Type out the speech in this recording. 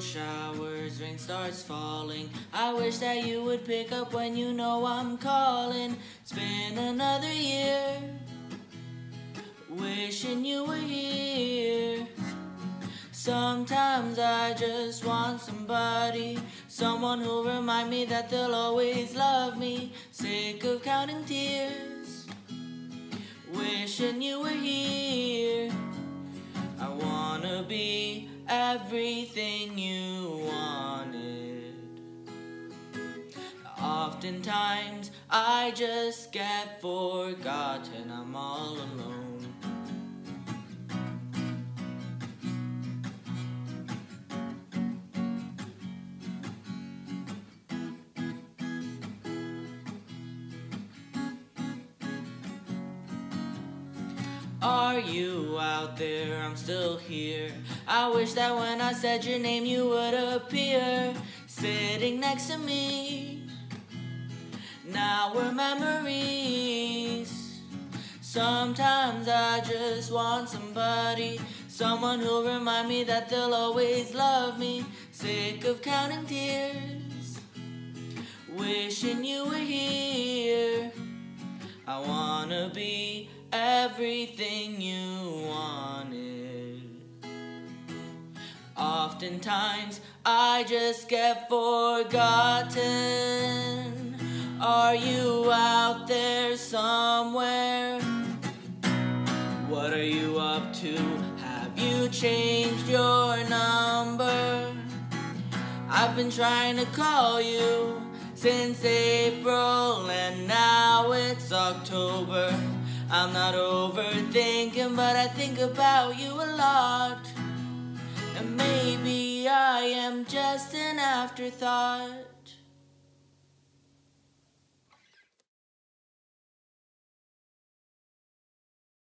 Showers, rain starts falling. I wish that you would pick up when you know I'm calling. It's been another year, wishing you were here. Sometimes I just want somebody, someone who'll remind me that they'll always love me. Sick of counting tears, wishing you were here. Be everything you wanted. Oftentimes I just get forgotten, I'm all alone. Are you out there? I'm still here. I wish that when I said your name you would appear sitting next to me. Now we're memories. Sometimes I just want somebody, someone who'll remind me that they'll always love me. Sick of counting tears, wishing you were here. I wanna be everything you wanted. Oftentimes I just get forgotten. Are you out there somewhere? What are you up to? Have you changed your number? I've been trying to call you since April and now it's October. I'm not overthinking, but I think about you a lot. And maybe I am just an afterthought.